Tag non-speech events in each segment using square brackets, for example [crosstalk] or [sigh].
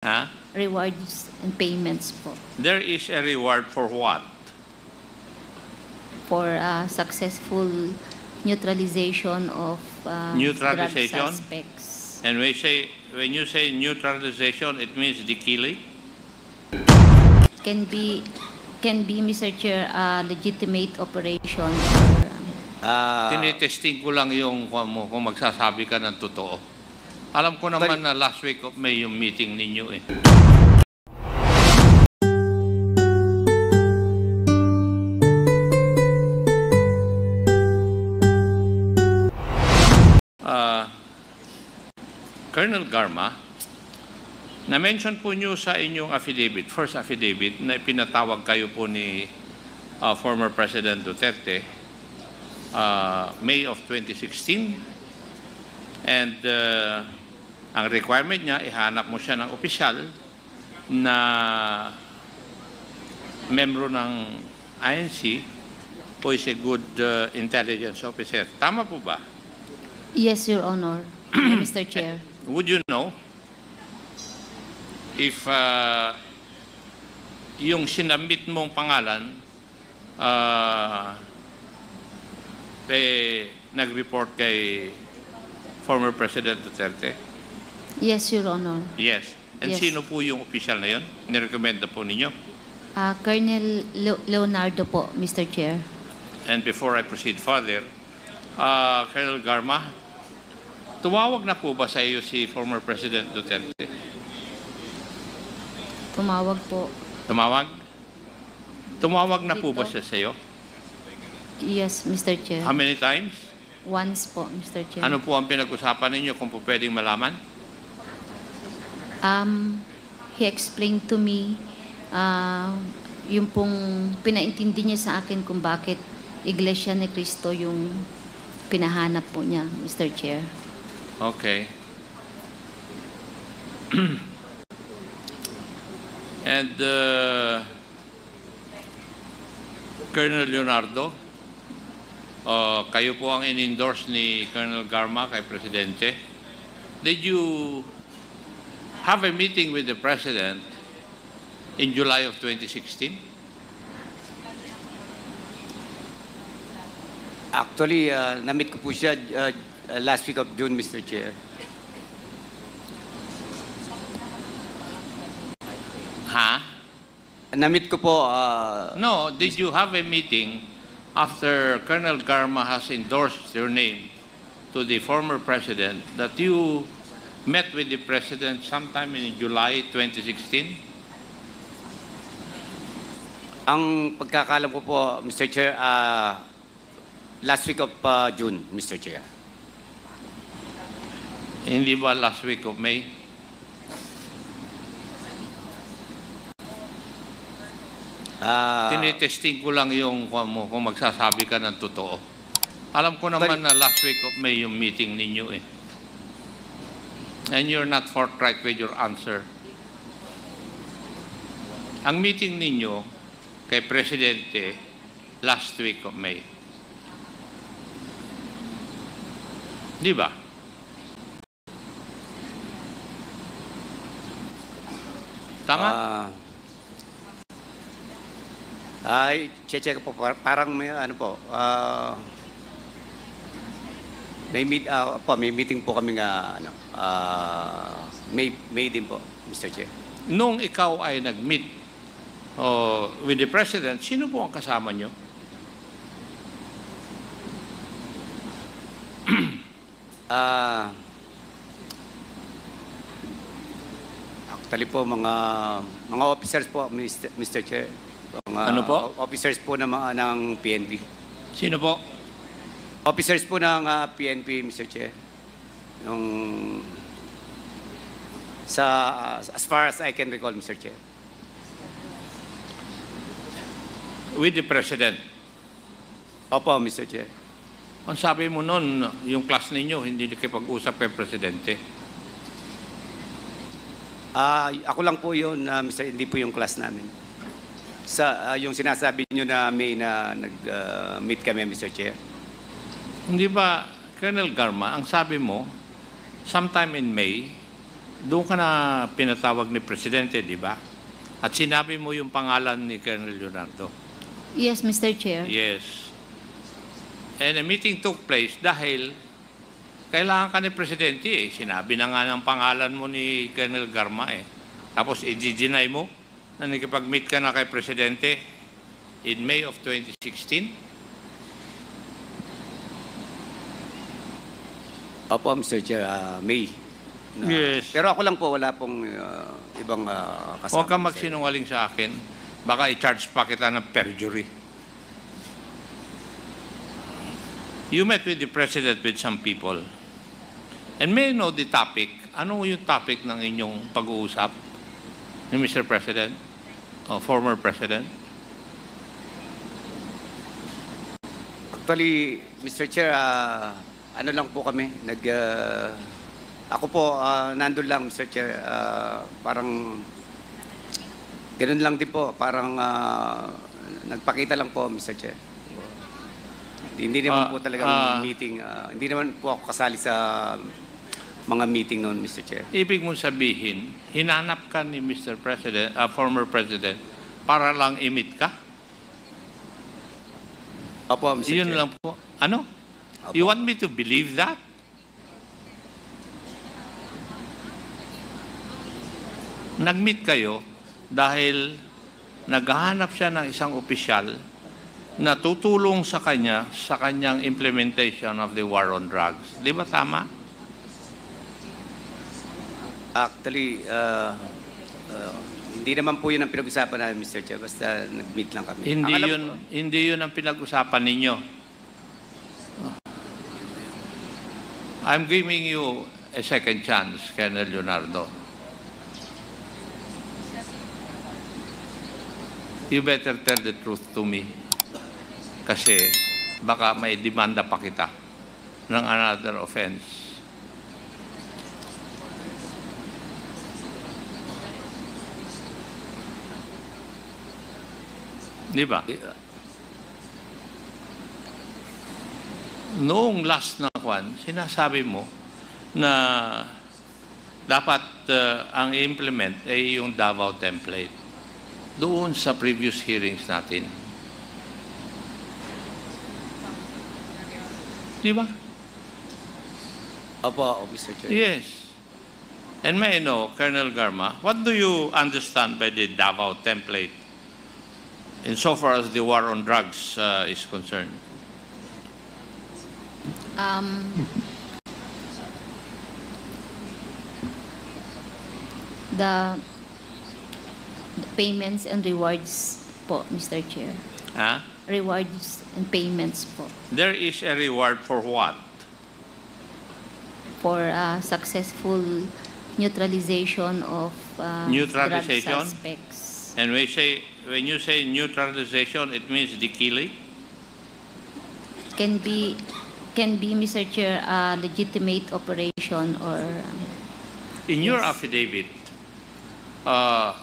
Ha? rewards and payments po There is a reward for what? for uh, successful neutralization of uh, Neutralization? drug suspects. And we say, when you say neutralization, it means the killing? Can be, can be, Mr. Chair, a legitimate operation. Ah, Tinitesting ko lang yung kung, kung magsasabi ka ng totoo. Alam ko naman na last week of May yung meeting ninyo eh. Ah, Colonel Garma, na-mention po nyo sa inyong affidavit, first affidavit, na pinatawag kayo po ni ah, former President Duterte uh, May of 2016. And uh, ang requirement niya, ihanap mo siya ng opisyal na membro ng INC who is a good uh, intelligence officer. Tama po ba? Yes, Your Honor, [clears throat] Mr. Chair. Would you know if uh, yung sinabit mong pangalan uh, eh, nag-report kay former President Duterte? Yes, Your Honor. Yes. And Yes. sino po yung official na yun? Nirekomenda po ninyo? Uh, Colonel Le- Leonardo po, Mr. Chair. And before I proceed further, uh, Colonel Garma, tumawag na po ba sa iyo si former President Duterte? Tumawag po. Tumawag? Tumawag na po ba siya sa iyo? Yes, Mr. Chair. How many times? Once po, Mr. Chair. Ano po ang pinag-usapan ninyo kung po pwedeng malaman? Um, he explained to me uh, yung pong pinaintindi niya sa akin kung bakit Iglesia ni Cristo yung pinahanap po niya, Mr. Chair. Okay. [clears throat] And uh, Colonel Leonardo, uh, kayo po ang in-endorse ni Colonel Garma kay Presidente. Did you have a meeting with the President in July of 2016? actually, ah, na-meet ko po siya ah, last week of June, Mr. Chair. Ha? Na-meet ko po, ah, No, did you have a meeting after Colonel Garma has endorsed your name to the former president that you met with the president sometime in July 2016? ang pagkakalam ko po, Mr. Chair, ah, last week of ah, June, Mr. Chair. Hindi ba last week of May? Ah, Tinitesting ko lang yung kung, mo, kung magsasabi ka ng totoo. Alam ko naman na last week of May yung meeting ninyo eh. And you're not forthright with your answer. Ang meeting ninyo kay Presidente last week of May. Di ba? Tama? ah, ay, check po, par- parang may ano po, ah, may meet, ah, po, may meeting po kami nga, ano, ah, may, may din po, Mr. Chair. Nung ikaw ay nag-meet oh, with the President, sino po ang kasama nyo? [clears throat] Ah, actually po mga mga officers po Mr. Mr. Chair. Mga Ano po? Officers po ng mga ng PNP. Sino po? Officers po ng ah, PNP Mr. Chair. Yung sa as far as I can recall Mr. Chair. With the President. Opo Mr. Chair. Ang sabi mo noon, yung class ninyo, hindi nakipag-usap kay Presidente. Ah, ako lang po 'yun, ah, Mr. Hindi po yung class namin. Sa ah, yung sinasabi niyo na may na nag-meet kami Mr. Chair. Hindi ba, Colonel Garma, ang sabi mo, sometime in May, doon ka na pinatawag ni Presidente, di ba? At sinabi mo yung pangalan ni Colonel Leonardo. Yes, Mr. Chair. Yes. And a meeting took place dahil kailangan ka ni Presidente eh. Sinabi na nga ng pangalan mo ni Colonel Garma eh. Tapos i-deny mo na nakipag-meet ka na kay Presidente in May of 2016. Opo, Mr. Chair, ah, May. Na- Yes. Pero ako lang po, wala pong ah, ibang ah, kasama. Huwag kang Mr. magsinungaling sa akin. Baka i-charge pa kita ng perjury. You met with the President with some people. And may I know the topic. Ano yung topic ng inyong pag-uusap ni Mr. President? O former President? Actually, Mr. Chair, ah, ano lang po kami, nag... ah, ako po, ah, nandun lang, Mr. Chair, ah, parang... Ganun lang din po, parang ah, nagpakita lang po, Mr. Chair. Hindi naman Ah, po talagang ah. meeting, ah, hindi naman po ako kasali sa mga meeting noon, Mr. Chair. Ibig mong sabihin, hinanap ka ni Mr. President, ah, former President, para lang imit ka? Opo, Mr. Yun Chair. lang po. Ano? Opo. You want me to believe that? Nag-meet kayo dahil naghahanap siya ng isang opisyal na tutulong sa kanya sa kanyang implementation of the war on drugs. Di ba tama? Actually, uh, uh, hindi naman po yun ang pinag-usapan namin, Mr. Chair. Basta nag-meet lang kami. Hindi yun, hindi yun ang pinag-usapan ninyo. I'm giving you a second chance, Colonel Leonardo. You better tell the truth to me. Kasi baka may demanda pa kita ng another offense. Di ba? Noong last na kwan, sinasabi mo na dapat uh, ang implement ay yung Davao template doon sa previous hearings natin. Di ba? Opo, Mr. Chair. Yes. And may I know, Colonel Garma, what do you understand by the Davao template insofar as the war on drugs uh, is concerned? Um, the, the payments and rewards po, Mr. Chair. Huh? Rewards and payments po There is a reward for what? for uh, successful neutralization of uh, Neutralization? drug suspects. And we say, when you say neutralization, it means the killing? Can be, can be, Mr. Chair, a legitimate operation or um, In your Yes. affidavit, uh,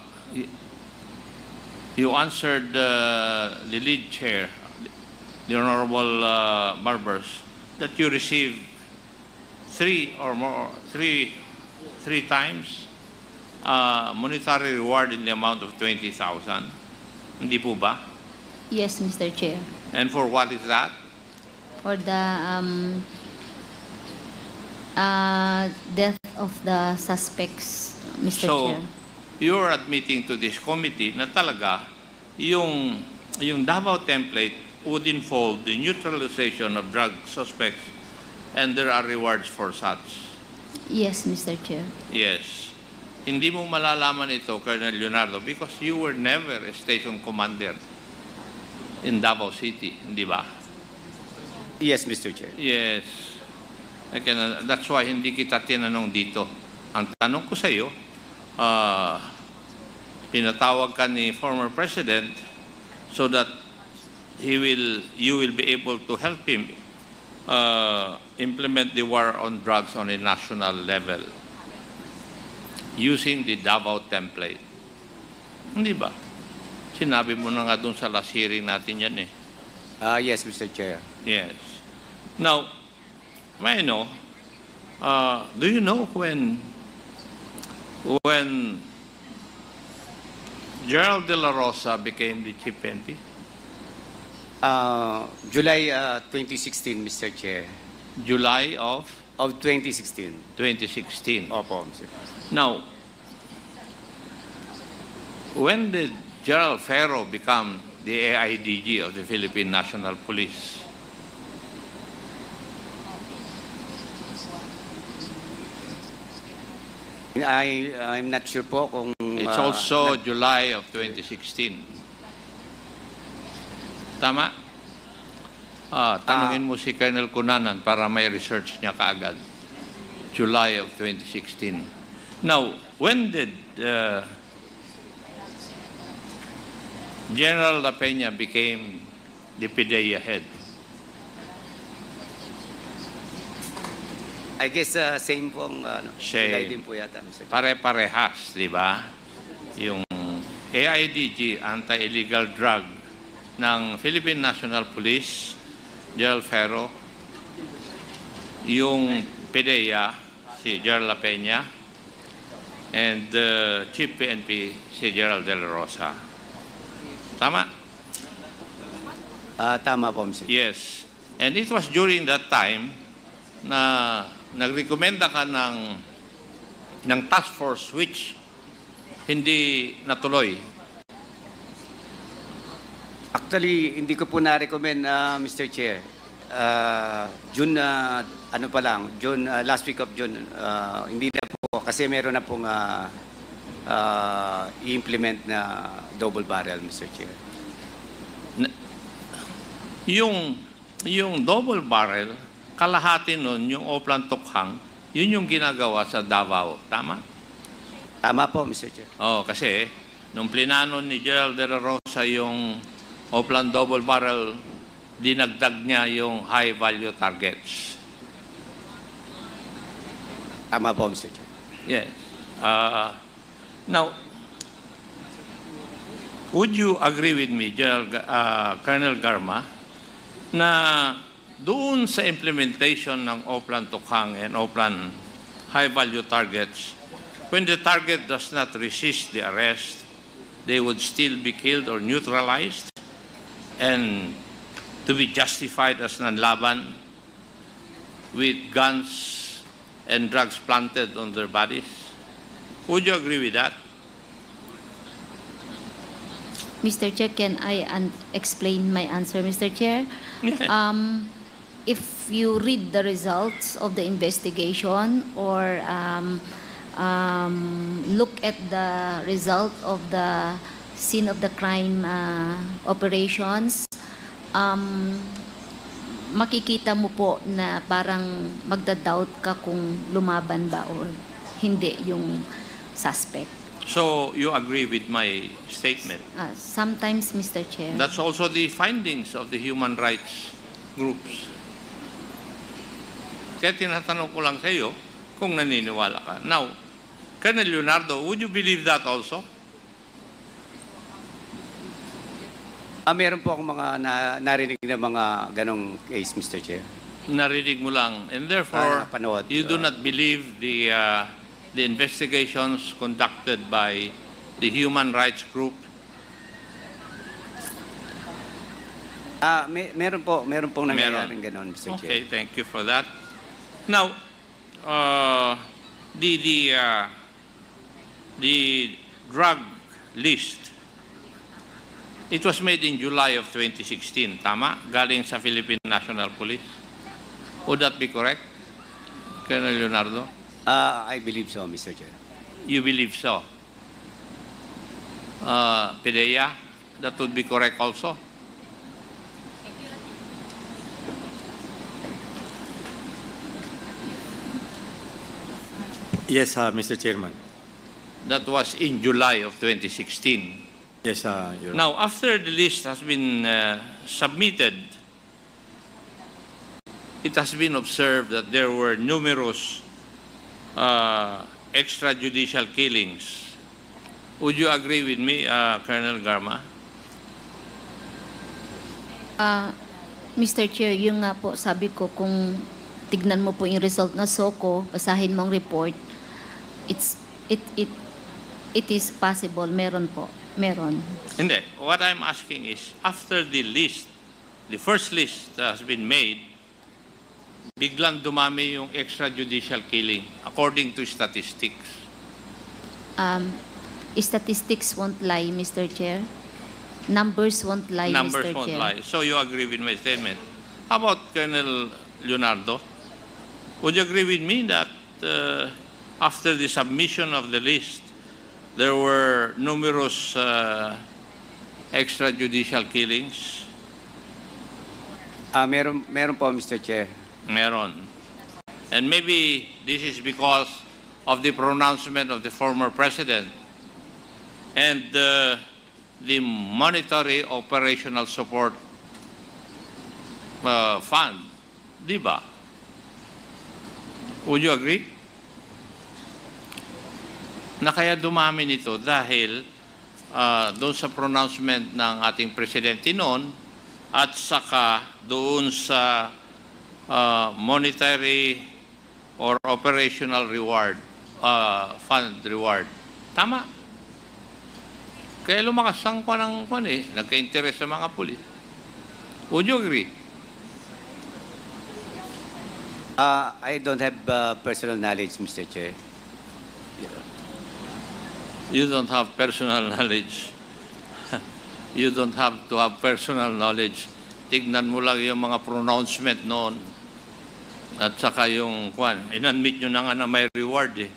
you answered uh, the lead chair, the Honorable uh, Barbers, that you received three or more, three, three times uh, monetary reward in the amount of 20,000. Hindi po ba? yes, Mr. Chair. And for what is that? For the um, uh, death of the suspects, Mr. So, Chair. you're admitting to this committee na talaga yung, yung Davao template would involve the neutralization of drug suspects and there are rewards for such. Yes, Mr. Chair. Yes. Hindi mo malalaman ito, Colonel Leonardo, because you were never a station commander in Davao City, hindi ba? Yes, Mr. Chair. Yes. Can, that's why hindi kita tinanong dito. Ang tanong ko sa iyo, ah, pinatawag ka ni former president so that he will, you will be able to help him uh, implement the war on drugs on a national level using the Davao template. Hindi ba? Sinabi mo na nga dun sa last hearing natin yan eh. Ah, yes, Mr. Chair. Yes. Now, may I know, uh, do you know when when Gerald De La Rosa became the chief PNP? Uh, July uh, 2016, Mr. Chair. July of Of 2016. 2016. Opo, Mr. Now, when did Gerald Ferro become the AIDG of the Philippine National Police? I, I'm not sure po kung... It's uh, also July of 2016. Tama? Ah, tanungin mo si Colonel Cunanan para may research niya kaagad. July of 2016. Now, when did uh, General La Peña became the PDEA head? I guess uh, same pong ano, Same. July din po yata, Mr. Chair. Pare-parehas, di ba? Yung AIDG, Anti-Illegal Drug, ng Philippine National Police, Gerald Ferro, yung PDEA, si Gerald La Peña, and uh, Chief PNP, si Gerald De La Rosa. Tama? Ah, tama po, Mr. Chair. Yes. And it was during that time na nagrekomenda ka ng ng task force which hindi natuloy. Actually, hindi ko po na-recommend, uh, Mr. Chair. Uh, June, uh, ano pa lang, June, uh, last week of June, uh, hindi na po, kasi meron na pong uh, uh, i-implement na double barrel, Mr. Chair. Yung yung double barrel, kalahati nun, yung Oplan Tukhang, yun yung ginagawa sa Davao. Tama? Tama po, Mr. Chair. Oh, kasi nung plinano ni Gerald De La Rosa yung Oplan double barrel, dinagdag niya yung high value targets. Tama po, Mr. Chair. Yes. Uh, now, would you agree with me, General, uh, Colonel Garma, na doon sa implementation ng Oplan Tukhang and Oplan high-value targets, when the target does not resist the arrest, they would still be killed or neutralized and to be justified as nanlaban with guns and drugs planted on their bodies. Would you agree with that? Mr. Chair, can I explain my answer, Mr. Chair? [laughs] Um, if you read the results of the investigation or um, um, look at the result of the scene of the crime uh, operations, um, makikita mo po na parang magda-doubt ka kung lumaban ba or hindi yung suspect. So you agree with my statement? Uh, sometimes, Mr. Chair. That's also the findings of the human rights groups. Kaya tinatanong ko lang sa iyo kung naniniwala ka. Now, Colonel Leonardo, would you believe that also? Ah, meron po akong mga na, narinig na mga ganong case, Mr. Chair. Narinig mo lang. And therefore, Ah, napanood. you do Ah. not believe the, uh, the investigations conducted by the human rights group Ah, may, meron po, meron pong nangyayaring ganon, Mr. Chair. Okay, thank you for that. Now, uh, the the uh, the drug list. It was made in July of 2016, tama? Galing sa Philippine National Police. Would that be correct, Colonel Leonardo? Ah, I believe so, Mr. Chair. You believe so? Uh, Pidea, that would be correct also? Yes, uh, Mr. Chairman. That was in July of 2016. Yes, uh, Your Now, after the list has been uh, submitted, it has been observed that there were numerous uh, extrajudicial killings. Would you agree with me, uh, Colonel Garma? Ah, Mr. Chair, yung nga po, sabi ko, kung tignan mo po yung result na SOCO, basahin mo ang report, it's It, it, it is possible. Meron po. Meron. Hindi. What I'm asking is, after the list, the first list has been made, biglang dumami yung extrajudicial killing according to statistics. Um, statistics won't lie, Mr. Chair. Numbers won't lie, Numbers Mr. won't Chair. lie. So you agree with my statement. How about Colonel Leonardo? Would you agree with me that uh, after the submission of the list, there were numerous uh, extrajudicial killings? Ah, meron, meron po, Mr. Chair. Meron. And maybe this is because of the pronouncement of the former president and uh, the monetary operational support uh, fund. Di ba? Would you agree? Na kaya dumami nito dahil uh, doon sa pronouncement ng ating presidente noon at saka doon sa uh, monetary or operational reward, uh, fund reward. Tama. Kaya lumakas ang kwan ng kwan eh, nagka-interest sa mga pulis. Would you agree? Ah, I don't have uh, personal knowledge, Mr. Chair. You don't have personal [laughs] knowledge. you don't have to have personal knowledge. Tignan mo lang yung mga pronouncement noon. At saka yung, kwan, in-admit nyo na nga na may reward eh.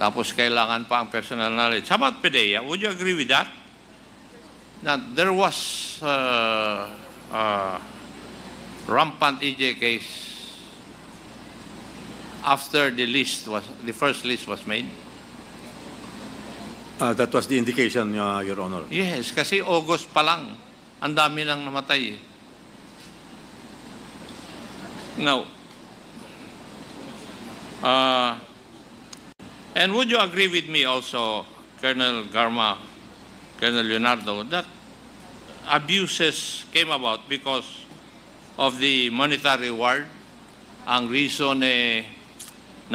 Tapos kailangan pa ang personal knowledge. How about PDEA? Would you agree with that? Now, there was uh, uh, rampant EJ case after the list was, the first list was made. Uh, that was the indication, uh, Your Honor. Yes, kasi August pa lang. Ang dami nang namatay. eh. Now, uh, and would you agree with me also, Colonel Garma, Colonel Leonardo, that abuses came about because of the monetary reward? Ang reason eh,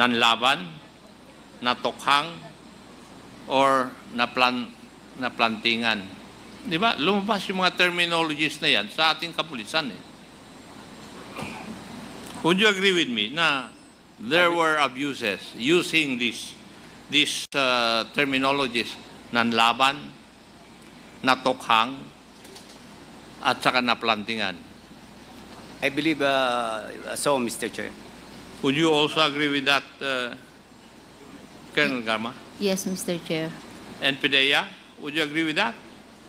nanlaban, natokhang, or naplan, naplantingan. Di ba? Lumabas yung mga terminologies na yan sa ating kapulisan eh. Would you agree with me na there were abuses using this these uh, terminologies nanlaban, natokhang, at saka naplantingan? I believe uh, so, Mr. Chair. Would you also agree with that, uh, Colonel Garma? Yes, Mr. Chair. And PDEA, would you agree with that?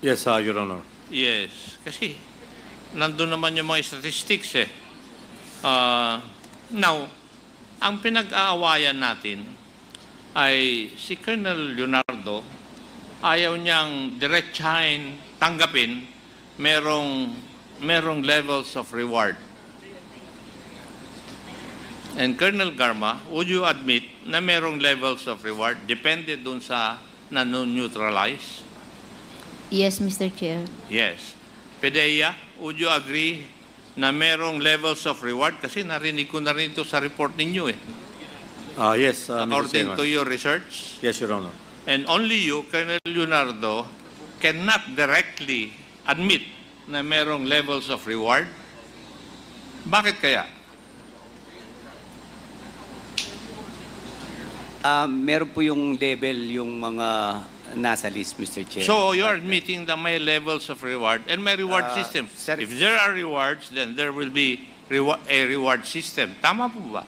Yes, uh, Your Honor. Yes, kasi nandun naman yung mga statistics eh. Uh, now, ang pinag-aawayan natin ay si Colonel Leonardo ayaw niyang diretsahin tanggapin merong merong levels of reward. And Colonel Garma, would you admit na merong levels of reward depende dun sa nano-neutralize? Yes, Mr. Chair. Yes. Pedeya, would you agree na merong levels of reward? Kasi narinig ko na rin ito sa report ninyo eh. Uh, yes, uh, Mr. According to your research. Yes, Your Honor. And only you, Colonel Leonardo, cannot directly admit na merong levels of reward. Bakit kaya? Ah, meron po yung level yung mga nasa list, Mr. Chair. So you're admitting that may levels of reward and may reward Uh, system. sir- If there are rewards, then there will be rewa- a reward system. Tama po ba?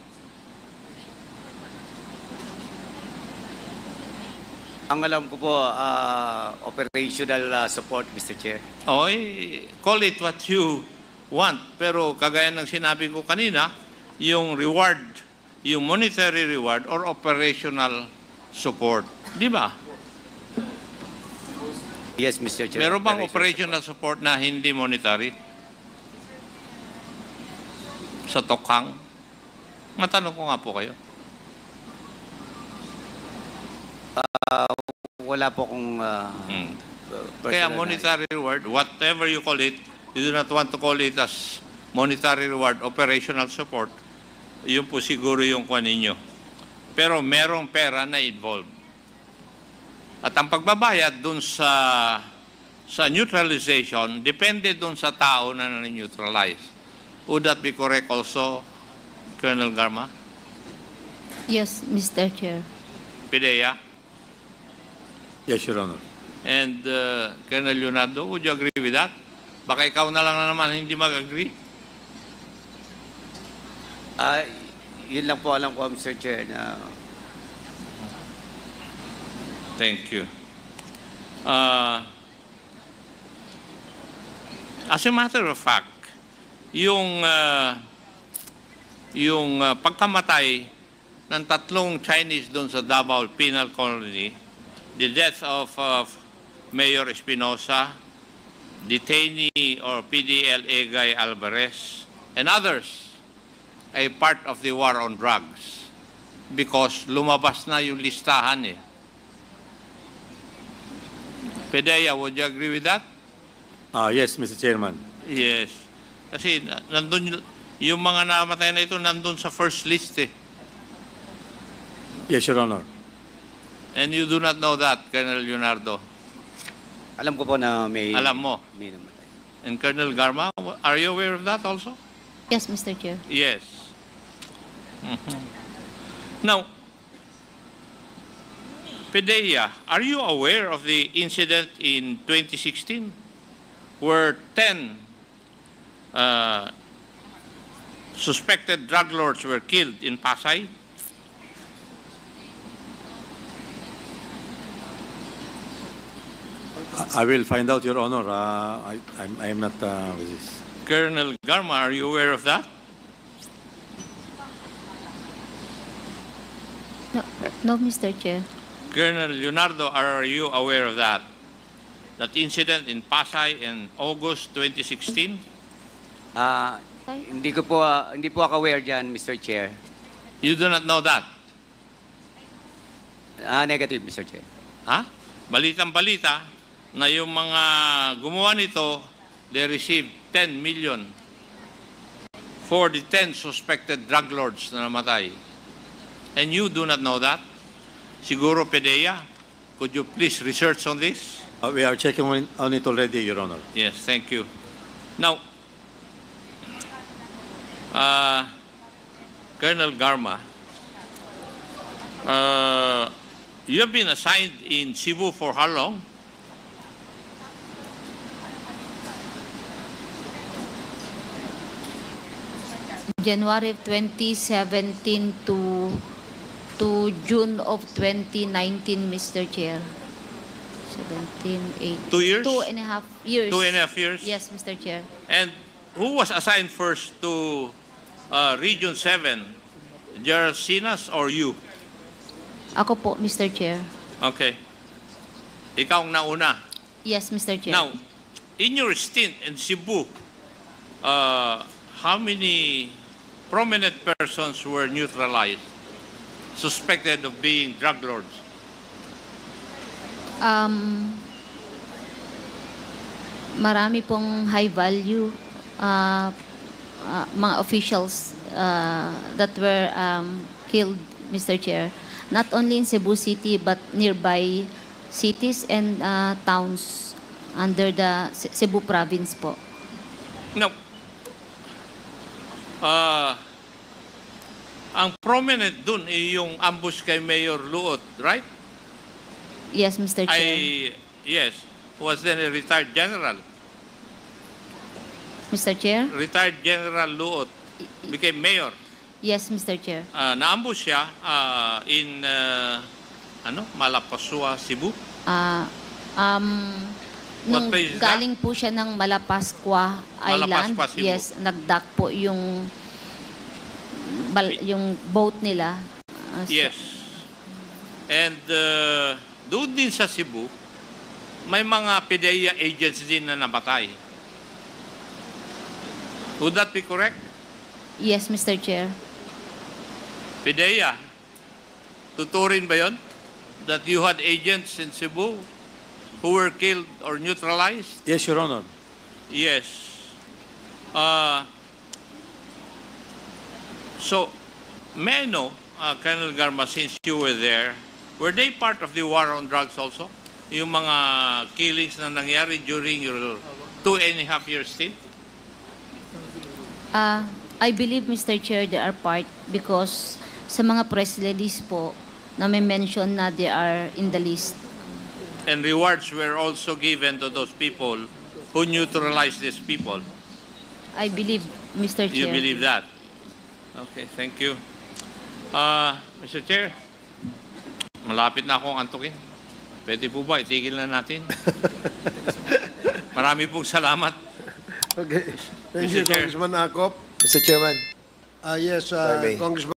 Ang alam ko po, ah, operational ah, support, Mr. Chair. Okay, call it what you want. Pero kagaya ng sinabi ko kanina, yung reward, yung monetary reward or operational support. Di ba? Yes, Mr. Chair. Meron bang Operational support na hindi monetary? Sa tokhang? Matanong ko nga po kayo. Wala po kung ah, Hmm. Kaya monetary reward, whatever you call it, you do not want to call it as monetary reward, operational support, yun po siguro yung kuha ninyo. Pero merong pera na involved. At ang pagbabayad dun sa sa neutralization depende dun sa tao na na-neutralize. Would that be correct also, Colonel Garma? Yes, Mr. Chair. Pidea? Yes, Your Honor. And uh, Colonel Leonardo, would you agree with that? Baka ikaw na lang na naman hindi mag-agree? Ah, yun lang po alam ko, Mr. Chair, na Thank you. Uh, as a matter of fact, yung uh, yung uh, pagkamatay ng tatlong Chinese doon sa Davao Penal Colony, the death of uh, Mayor Espinosa, detainee or PDL Egay Alvarez, and others ay part of the war on drugs because lumabas na yung listahan eh. Pedea, would you agree with that? Uh, yes, Mr. Chairman. Yes. Kasi na- nandun yung mga namatay na ito nandun sa first list eh. Yes, Your Honor. And you do not know that, Colonel Leonardo. alam ko po na may... Alam mo. May namatay. And Colonel Garma, are you aware of that also? Yes, Mr. Chair. Yes. Mhm. Now, Pedea, are you aware of the incident in 2016 where 10 uh, suspected drug lords were killed in Pasay? I will find out, Your Honor. Uh, I, I'm, I'm not uh, with this. Colonel Garma, are you aware of that? No, Mr. Chair. Colonel Leonardo, are you aware of that? That incident in Pasay in August 2016? Ah, hindi ko po, ah, hindi po ako aware dyan, Mr. Chair. You do not know that? Ah, negative, Mr. Chair. Ha? Balitang-balita na yung mga gumawa nito, they received 10 million for the 10 suspected drug lords na namatay. And you do not know that? Siguro, Pedea, could you please research on this? Uh, we are checking on, on it already, Your Honor. Yes, thank you. Now, uh, Colonel Garma, uh, you have been assigned in Cebu for how long? January 2017 to to June of 2019, Mr. Chair. 17, 18. Two years? Two and a half years. Two and a half years? Yes, Mr. Chair. And who was assigned first to uh, Region 7? Gerald Sinas or you? Ako po, Mr. Chair. Okay. Ikaw ang nauna. Yes, Mr. Chair. Now, in your stint in Cebu, uh, how many prominent persons were neutralized, suspected of being drug lords? Um, marami pong high value uh, uh, mga officials uh, that were um, killed, Mr. Chair. Not only in Cebu City but nearby cities and uh, towns under the Ce- Cebu province po. Now, uh, ang prominent dun ay yung ambush kay Mayor Luot, right? Yes, Mr. Chair. I, yes, was then a retired general. Mr. Chair? Retired General Luot became mayor. Yes, Mr. Chair. Uh, naambush siya uh, in uh, ano, Malapasua, Cebu. Ah, um, nung What is that? galing po siya ng Malapascua Island, Malapascua, Cebu. yes, nagdock po yung bal, yung boat nila. So- Yes. And uh, doon din sa Cebu, may mga PDEA agents din na namatay. Would that be correct? yes, Mr. Chair. PDEA, tuturin ba yon? That you had agents in Cebu who were killed or neutralized? Yes, Your Honor. Yes. Uh, so, may I know, uh, Colonel Garma, since you were there, were they part of the war on drugs also? Yung mga killings na nangyari during your two and a half year stint? Ah, I believe, Mr. Chair, they are part because sa mga press release po na may mention na they are in the list. And rewards were also given to those people who neutralized these people. I believe, Mr. You Chair. believe that? Okay, thank you. Uh, Mr. Chair, malapit na akong antukin. Pwede po ba itigil na natin? [laughs] Marami pong salamat. Okay. Thank Mr. you, Chair. Congressman Akop. Mr. Chairman, Ah, yes, uh. Congressman